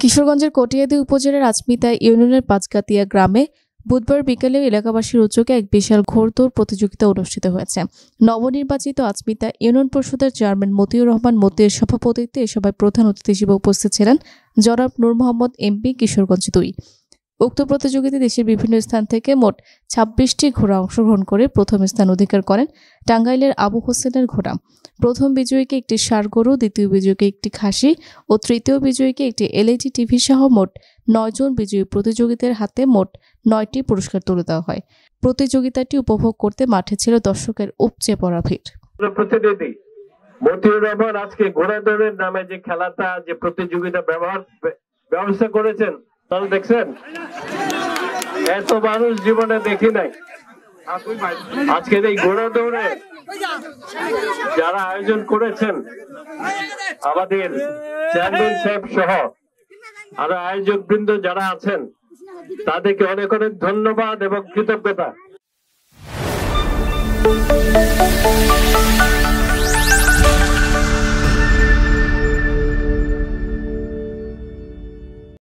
কিশোরগঞ্জের কটিয়াদি উপজেলার আজমিতা ইউনিয়নের পাঁচগাতিয়া গ্রামে বুধবার বিকেলে এলাকাবাসীর উদ্যোগে এক বিশাল ঘোরদৌড় প্রতিযোগিতা অনুষ্ঠিত হয়েছে। নবনির্বাচিত আজমিতা ইউনিয়ন পরিষদের চেয়ারম্যান মতিউর রহমান মতির সভাপতিত্বে এ সভায় প্রধান অতিথি হিসেবে উপস্থিত ছিলেন জনাব নূর মোহাম্মদ এমপি কিশোরগঞ্জ দুই। উক্ত প্রতিযোগিতায় দেশের বিভিন্ন স্থান থেকে মোট ছাব্বিশটি ঘোড়া অংশগ্রহণ করে প্রথম স্থান অধিকার করেন টাঙ্গাইলের আবু হোসেনের ঘোড়া। প্রথম বিজয়ীকে একটি ষাঁড় গরু দ্বিতীয় বিজয়ীকে একটি খাসি ও তৃতীয় বিজয়ীকে একটি এলইডি টিভি সহ মোট নয়জন বিজয়ী প্রতিযোগিতার হাতে মোট নয়টি পুরস্কার তুলে দেওয়া হয়। প্রতিযোগিতাটি উপভোগ করতে মাঠে ছিল দর্শকের উপচে পড়া ভিড়। প্রতিনিধি মতিউর রহমান, আজকে ঘোড়া দৌড়ের নামে যে খেলাটা, যে প্রতিযোগিতা ব্যবহার, ব্যবস্থা করেছেন, তাহলে দেখছেন? এত মানুষ জীবনে দেখি নাই। আজকের এই ঘোড়া দৌড়ে যারা আয়োজন করেছেন, আমাদের চেয়ারম্যান সাহেব সহ আরও আয়োজক বৃন্দ যারা আছেন, তাদেরকে অনেক অনেক ধন্যবাদ এবং কৃতজ্ঞতা।